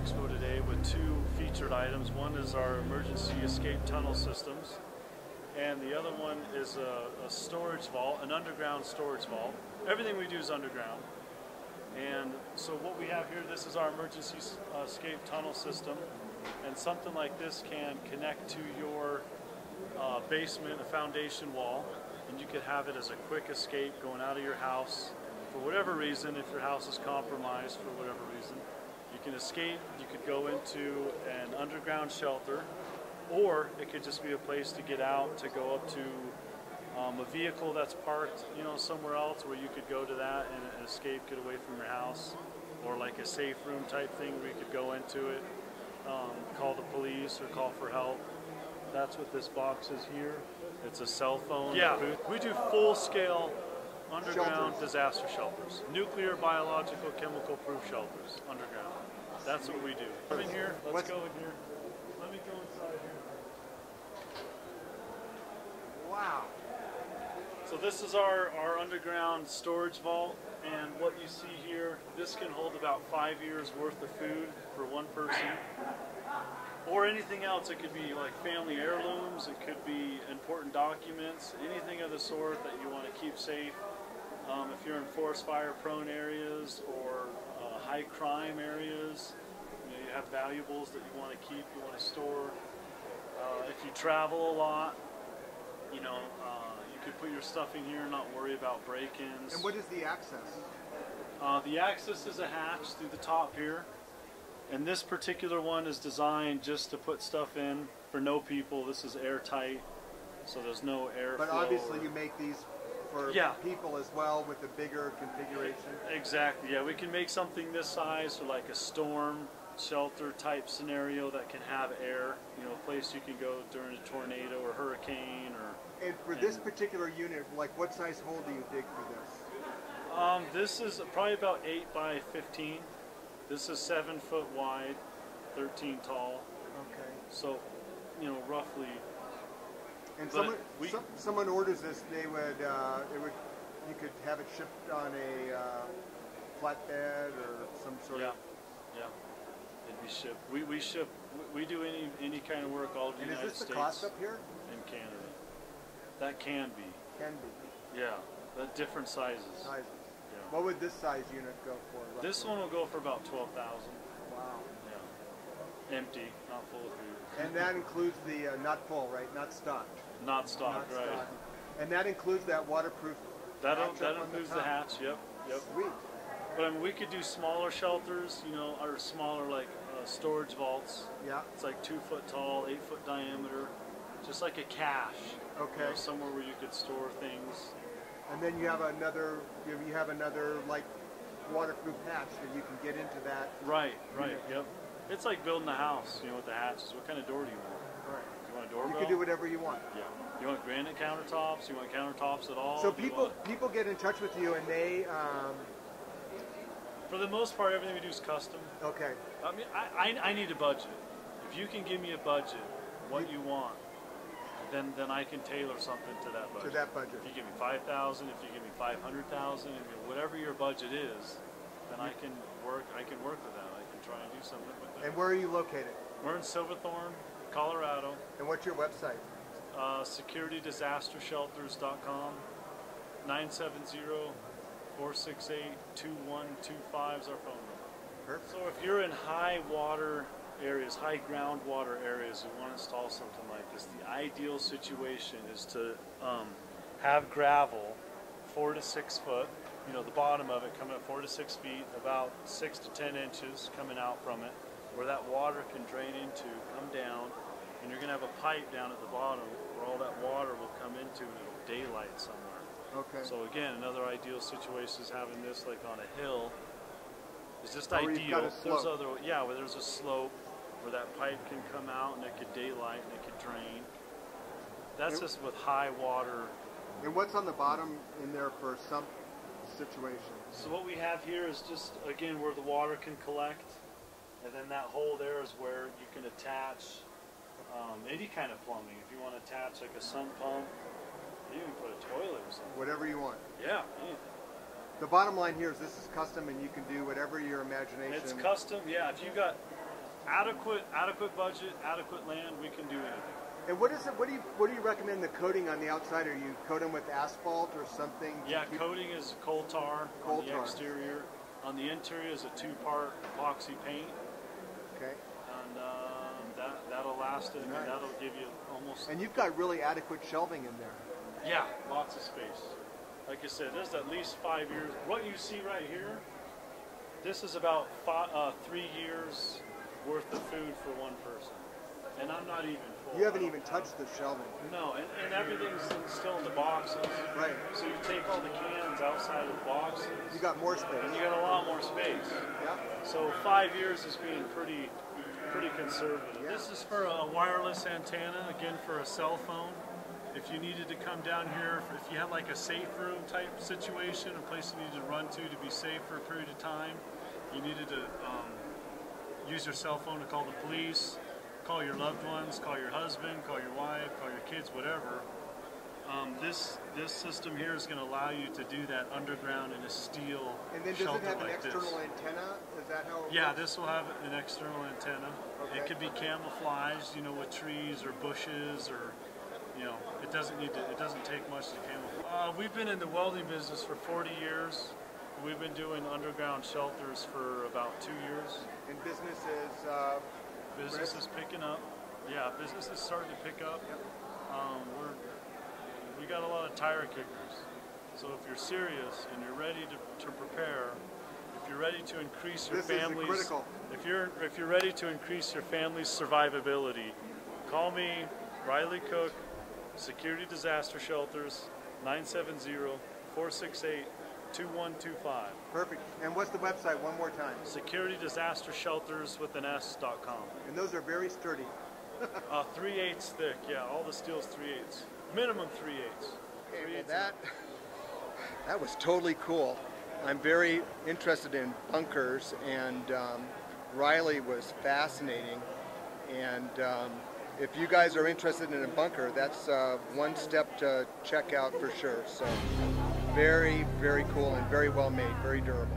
expo today with two featured items. One is our emergency escape tunnel systems, and the other one is a, a storage vault, an underground storage vault. Everything we do is underground. And so what we have here, this is our emergency uh, escape tunnel system, and something like this can connect to your uh, basement, a foundation wall, and you could have it as a quick escape going out of your house whatever reason, if your house is compromised for whatever reason. You can escape, you could go into an underground shelter, or it could just be a place to get out, to go up to um, a vehicle that's parked, you know, somewhere else where you could go to that and, escape, get away from your house, or like a safe room type thing where you could go into it, um, call the police or call for help. That's what this box is here. It's a cell phone. Yeah, we do full scale underground Shelters. disaster shelters, nuclear, biological, chemical proof shelters underground. That's what we do. Come in here. Let's What's- go in here. Let me go inside here. Wow. So this is our, our underground storage vault, and what you see here, this can hold about five years worth of food for one person. Or anything else. It could be like family heirlooms, it could be important documents, anything of the sort that you want to keep safe. Um, if you're in forest fire prone areas or uh, high crime areas, you, know, you have valuables that you want to keep, you want to store. Uh, if you travel a lot, you know, uh, you could put your stuff in here and not worry about break-ins. And what is the access? Uh, the access is a hatch through the top here. And this particular one is designed just to put stuff in for no people. This is airtight, so there's no air. But obviously or- you make these for Yeah. people as well with the bigger configuration. Exactly. Yeah, we can make something this size for like a storm shelter type scenario that can have air. You know, a place you can go during a tornado or hurricane or. And for this particular unit, like what size hole do you dig for this? Um, this is probably about eight by fifteen. This is seven foot wide, thirteen tall. Okay. So, you know, roughly. And someone, we- some, someone orders this, they would, uh, it would, you could have it shipped on a uh, flatbed or some sort Yeah, of. yeah. It'd be shipped. We, we ship. we- We do any any kind of work all over the And is United this the States cost up here? and Canada. That can be. Can be Yeah. That different sizes. sizes. Yeah. What would this size unit go for? roughly? This one will go for about twelve thousand. Wow. Yeah. Empty, not full of food. And that includes the uh, not full, right? Not stocked. Not stocked, not right? stocked. And that includes that waterproof. That up on the includes the hatch. Yep. Yep. Sweet. But I mean, we could do smaller shelters. You know, or smaller like uh, storage vaults. Yeah. It's like two foot tall, eight foot diameter, just like a cache. You Okay. know, somewhere where you could store things. And then you have another. You you have another like waterproof hatch that you can get into that. Right, right, yep. It's like building a house, you know, with the hatches. What kind of door do you want? Right. You want a You can do whatever you want. Yeah. You want granite countertops? You want countertops at all? So Do people want- people get in touch with you and they. Um, for the most part, everything we do is custom. okay. I mean, I, I, I need a budget. If you can give me a budget, what you want, then then I can tailor something to that budget. To that budget. If you give me five thousand, if you give me five hundred thousand, whatever your budget is, then I can work. I can work with that. Try and do something with that. And where are you located? We're in Silverthorne, Colorado. And what's your website? Uh, securitydisastershelters.com 970-468-2125 is our phone number. Perfect. So if you're in high water areas, high groundwater areas, and want to install something like this, the ideal situation is to um, have gravel four to six foot, you know, the bottom of it coming up four to six feet, about six to ten inches coming out from it, where that water can drain into, come down, and you're going to have a pipe down at the bottom where all that water will come into and it'll daylight somewhere. Okay. So again, another ideal situation is having this like on a hill. It's just Or you've ideal. There's other yeah, where there's a slope where that pipe can come out and it could daylight and it could drain. That's Yep. just with high water. and what's on the bottom in there for some situation? So what we have here is just again where the water can collect, and then that hole there is where you can attach um, any kind of plumbing. If you want to attach like a sump pump, you can put a toilet or something. Whatever you want. Yeah, anything. The bottom line here is this is custom and you can do whatever your imagination. It's custom, yeah. If you got, adequate, adequate budget, adequate land, we can do anything. And what is it? What do you what do you recommend the coating on the outside? Are you coat them with asphalt or something? Yeah, keep- coating is coal tar Coal on the tar. exterior. On the interior is a two-part epoxy paint, Okay. and um, that that'll last it. Nice. That'll give you almost And you've got really adequate shelving in there. yeah, lots of space. Like I said, this is at least five years. What you see right here, this is about five, uh, three years worth of food for one person, and I'm not even full. You haven't even touched the shelving. No, and, and everything's still in the boxes. Right. So you take all the cans outside of the boxes, You got more space. and you got a lot more space. Yeah. So five years is being pretty, pretty conservative. Yeah. This is for a wireless antenna, again for a cell phone. If you needed to come down here, if- if you had like a safe room type situation, a place you needed to run to to be safe for a period of time, you needed to um, use your cell phone to call the police, call your loved ones, call your husband, call your wife, call your kids, whatever. Um, this this system here is going to allow you to do that underground in a steel And then does shelter it have an like external this. antenna? Is that how? It Yeah, works? this will have an external antenna. Okay. It could be camouflaged, you know, with trees or bushes or, you know, it doesn't need to, it doesn't take much to camouflage. Uh, we've been in the welding business for 40 years. We've been doing underground shelters for about two years. And business is. Uh, Business is picking up. Yeah, business is starting to pick up. Um, we're, we got a lot of tire kickers. So if you're serious and you're ready to, to prepare, if you're ready to increase your This is family's, critical. if you're if you're ready to increase your family's survivability, call me, Riley Cook, Security Disaster Shelters, 970-468-2125. perfect. And what's the website? One more time. Security Disaster Shelters with an S.com. And those are very sturdy. Uh, three eighths thick, yeah. All the steel's three eighths. Minimum three eighths. Okay, Three well that that was totally cool. I'm very interested in bunkers, and um, Riley was fascinating. And um, if you guys are interested in a bunker, that's uh, one step to check out for sure. So very, very cool and very well made, very durable.